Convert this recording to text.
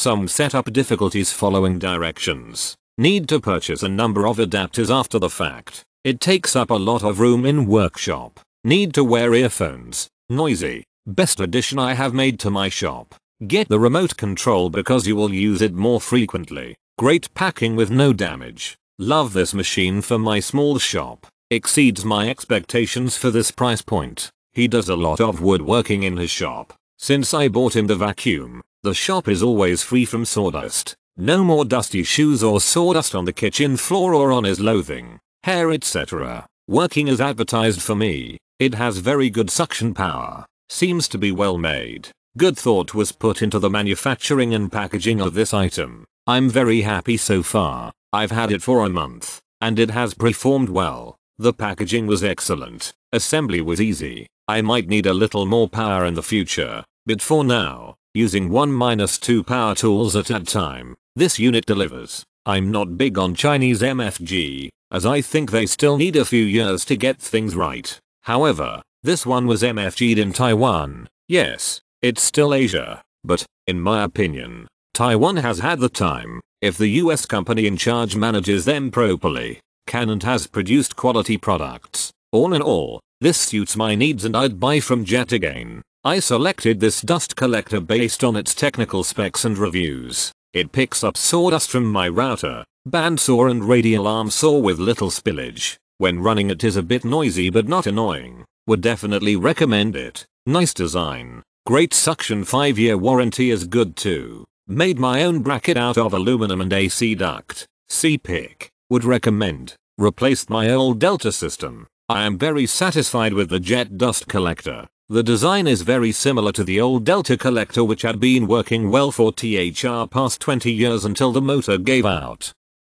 Some setup difficulties following directions. Need to purchase a number of adapters after the fact. It takes up a lot of room in workshop. Need to wear earphones. Noisy. Best addition I have made to my shop. Get the remote control because you will use it more frequently. Great packing with no damage. Love this machine for my small shop. Exceeds my expectations for this price point. He does a lot of woodworking in his shop. Since I bought him the vacuum, the shop is always free from sawdust. No more dusty shoes or sawdust on the kitchen floor or on his loathing, hair etc. Working as advertised for me, it has very good suction power. Seems to be well made. Good thought was put into the manufacturing and packaging of this item. I'm very happy so far. I've had it for a month, and it has performed well. The packaging was excellent. Assembly was easy. I might need a little more power in the future, but for now, using 1-2 power tools at a time, this unit delivers. I'm not big on Chinese MFG, as I think they still need a few years to get things right. However, this one was MFG'd in Taiwan. Yes, it's still Asia, but, in my opinion, Taiwan has had the time, if the US company in charge manages them properly, can and has produced quality products. All in all, this suits my needs and I'd buy from Jet again. I selected this dust collector based on its technical specs and reviews. It picks up sawdust from my router, bandsaw and radial arm saw with little spillage. When running it is a bit noisy but not annoying. Would definitely recommend it. Nice design. Great suction 5 year warranty is good too. Made my own bracket out of aluminum and AC duct. C-pick. Would recommend. Replaced my old Delta system. I am very satisfied with the jet dust collector. The design is very similar to the old Delta collector which had been working well for THR past 20 years until the motor gave out.